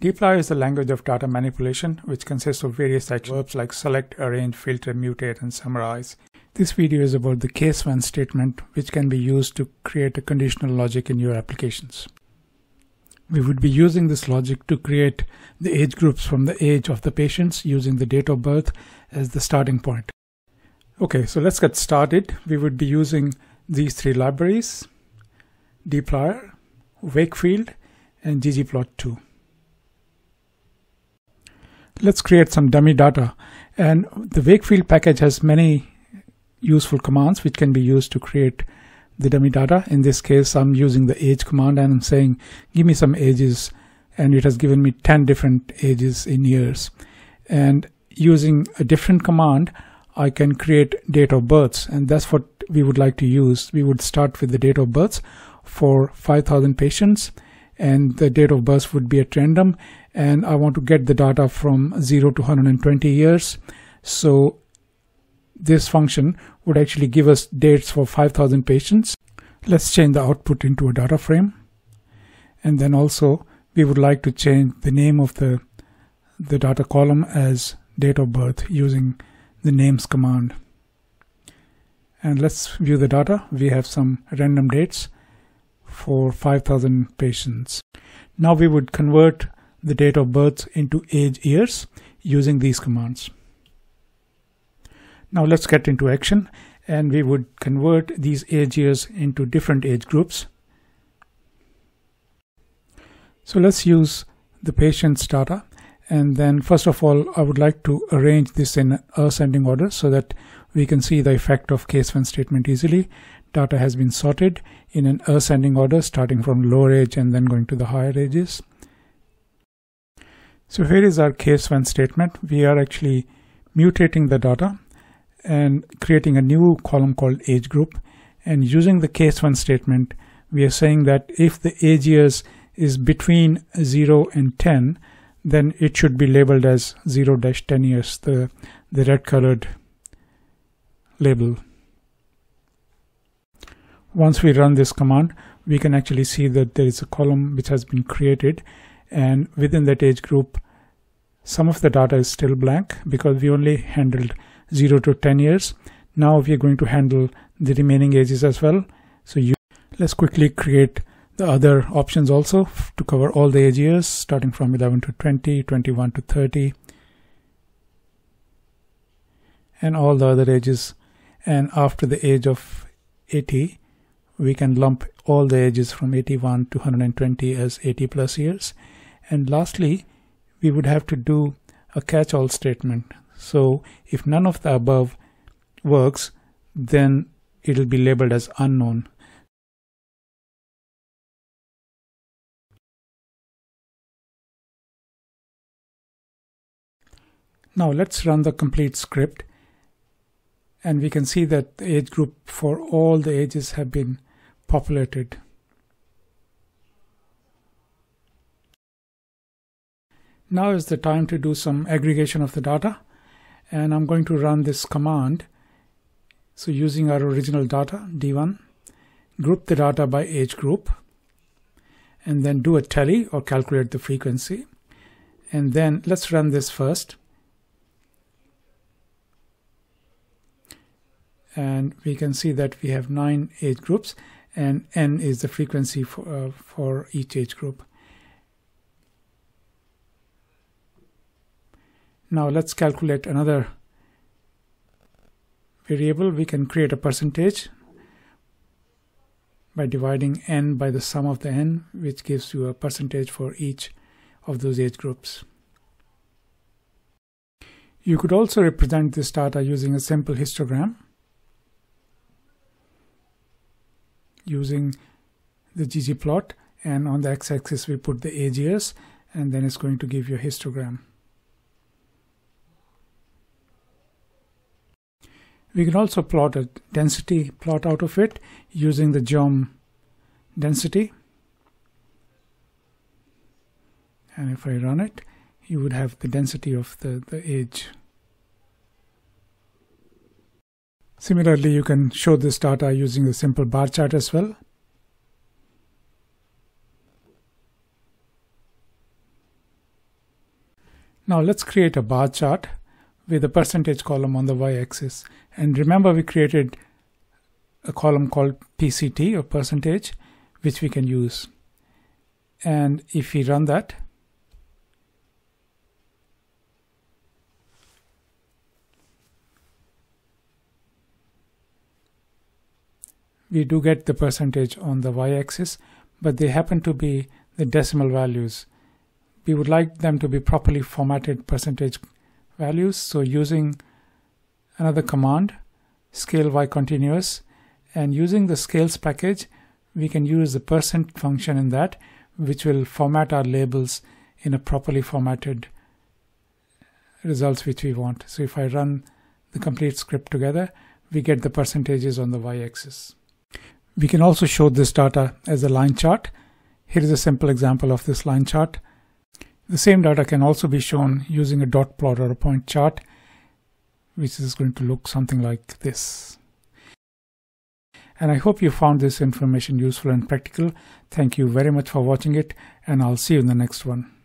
dplyr is the language of data manipulation, which consists of various verbs like select, arrange, filter, mutate, and summarize. This video is about the case when statement, which can be used to create a conditional logic in your applications. We would be using this logic to create the age groups from the age of the patients using the date of birth as the starting point. Okay, so let's get started. We would be using these three libraries, dplyr, Wakefield, and ggplot2. Let's create some dummy data. And the Wakefield package has many useful commands which can be used to create the dummy data. In this case, I'm using the age command and I'm saying, give me some ages. And it has given me 10 different ages in years. And using a different command, I can create date of births. And that's what we would like to use. We would start with the date of births for 5,000 patients. And the date of birth would be at random. And I want to get the data from 0 to 120 years. So this function would actually give us dates for 5000 patients. Let's change the output into a data frame. And then also we would like to change the name of the, the data column as date of birth using the names command. And let's view the data. We have some random dates for 5000 patients. Now we would convert the date of birth into age years using these commands. Now let's get into action and we would convert these age years into different age groups. So let's use the patient's data and then first of all I would like to arrange this in ascending order so that we can see the effect of case when statement easily. Data has been sorted in an ascending order starting from lower age and then going to the higher ages. So here is our case when statement. We are actually mutating the data and creating a new column called age group. And using the case when statement, we are saying that if the age years is between 0 and 10, then it should be labeled as 0-10 years, the, the red colored label. Once we run this command, we can actually see that there is a column which has been created and within that age group, some of the data is still blank because we only handled 0 to 10 years. Now we are going to handle the remaining ages as well. So you, let's quickly create the other options also to cover all the age years starting from 11 to 20, 21 to 30 and all the other ages and after the age of 80 we can lump all the ages from 81 to 120 as 80 plus years and lastly we would have to do a catch-all statement so if none of the above works, then it will be labeled as unknown. Now let's run the complete script and we can see that the age group for all the ages have been populated. Now is the time to do some aggregation of the data and I'm going to run this command. So using our original data, D1, group the data by age group, and then do a tally or calculate the frequency. And then let's run this first. And we can see that we have nine age groups and n is the frequency for, uh, for each age group. Now let's calculate another variable. We can create a percentage by dividing n by the sum of the n, which gives you a percentage for each of those age groups. You could also represent this data using a simple histogram using the ggplot and on the x-axis we put the age years and then it's going to give you a histogram. We can also plot a density plot out of it using the geom density. And if I run it, you would have the density of the, the age. Similarly, you can show this data using the simple bar chart as well. Now let's create a bar chart with a percentage column on the y-axis. And remember we created a column called PCT or percentage, which we can use. And if we run that, we do get the percentage on the y-axis, but they happen to be the decimal values. We would like them to be properly formatted percentage values. So using another command, scale y continuous, and using the scales package, we can use the percent function in that, which will format our labels in a properly formatted results which we want. So if I run the complete script together, we get the percentages on the y-axis. We can also show this data as a line chart. Here is a simple example of this line chart. The same data can also be shown using a dot plot or a point chart, which is going to look something like this. And I hope you found this information useful and practical. Thank you very much for watching it, and I'll see you in the next one.